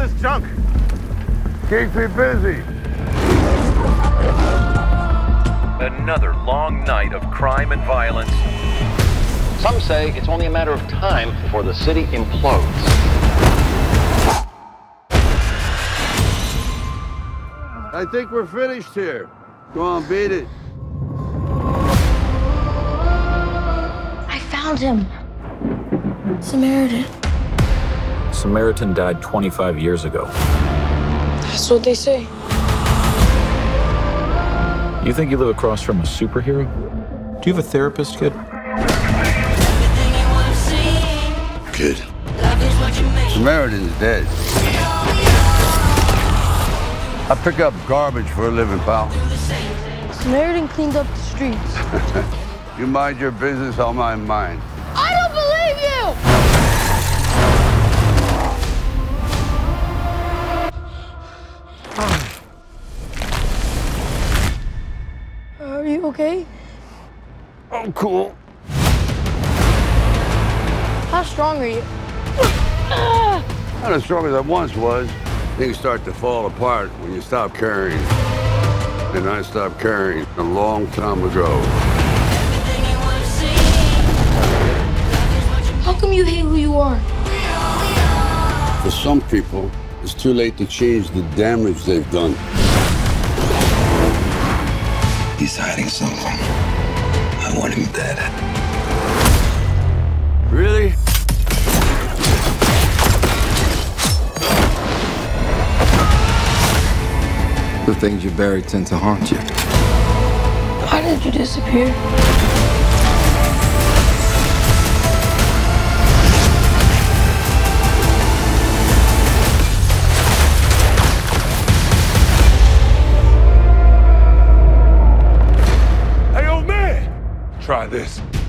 this junk? Keeps me busy. Another long night of crime and violence. Some say it's only a matter of time before the city implodes. I think we're finished here. Go on, beat it. I found him. Samaritan. Samaritan died 25 years ago. That's what they say. You think you live across from a superhero? Do you have a therapist, kid? Good. Samaritan's dead. I pick up garbage for a living, pal. Samaritan cleaned up the streets. You mind your business, I'll mind mine. I okay? I'm cool. How strong are you? Ah, not as strong as I once was. Things start to fall apart when you stop caring. And I stopped caring a long time ago. How come you hate who you are? For some people, it's too late to change the damage they've done. He's hiding something. I want him dead. Really? The things you bury tend to haunt you. Why did you disappear? Try this.